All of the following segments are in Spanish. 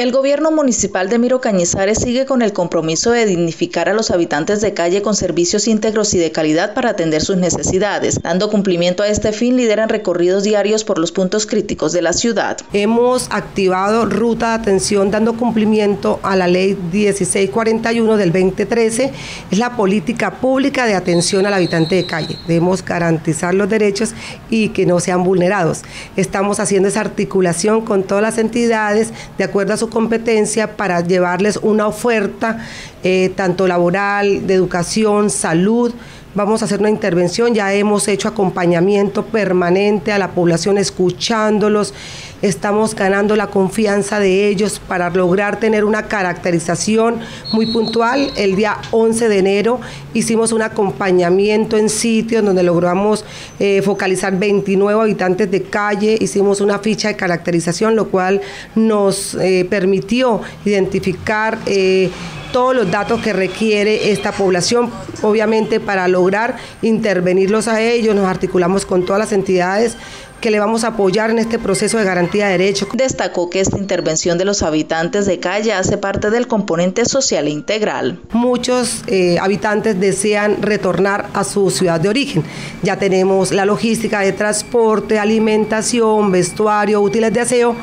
El gobierno municipal de Miro Cañizares sigue con el compromiso de dignificar a los habitantes de calle con servicios íntegros y de calidad para atender sus necesidades. Dando cumplimiento a este fin, lideran recorridos diarios por los puntos críticos de la ciudad. Hemos activado ruta de atención dando cumplimiento a la ley 1641 del 2013. Es la política pública de atención al habitante de calle. Debemos garantizar los derechos y que no sean vulnerados. Estamos haciendo esa articulación con todas las entidades de acuerdo a su competencia para llevarles una oferta eh, tanto laboral, de educación, salud, Vamos a hacer una intervención, ya hemos hecho acompañamiento permanente a la población escuchándolos, estamos ganando la confianza de ellos para lograr tener una caracterización muy puntual. El día 11 de enero hicimos un acompañamiento en sitio donde logramos eh, focalizar 29 habitantes de calle, hicimos una ficha de caracterización, lo cual nos eh, permitió identificar... Eh, todos los datos que requiere esta población, obviamente para lograr intervenirlos a ellos, nos articulamos con todas las entidades que le vamos a apoyar en este proceso de garantía de derechos. Destacó que esta intervención de los habitantes de calle hace parte del componente social e integral. Muchos eh, habitantes desean retornar a su ciudad de origen. Ya tenemos la logística de transporte, alimentación, vestuario, útiles de aseo,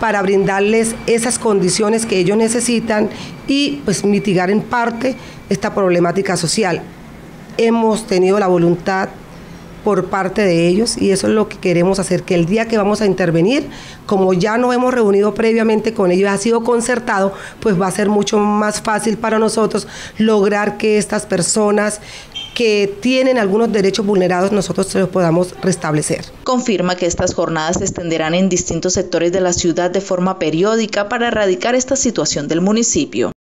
para brindarles esas condiciones que ellos necesitan y pues mitigar en parte esta problemática social. Hemos tenido la voluntad por parte de ellos y eso es lo que queremos hacer, que el día que vamos a intervenir, como ya no hemos reunido previamente con ellos, ha sido concertado, pues va a ser mucho más fácil para nosotros lograr que estas personas que tienen algunos derechos vulnerados nosotros se los podamos restablecer. Confirma que estas jornadas se extenderán en distintos sectores de la ciudad de forma periódica para erradicar esta situación del municipio.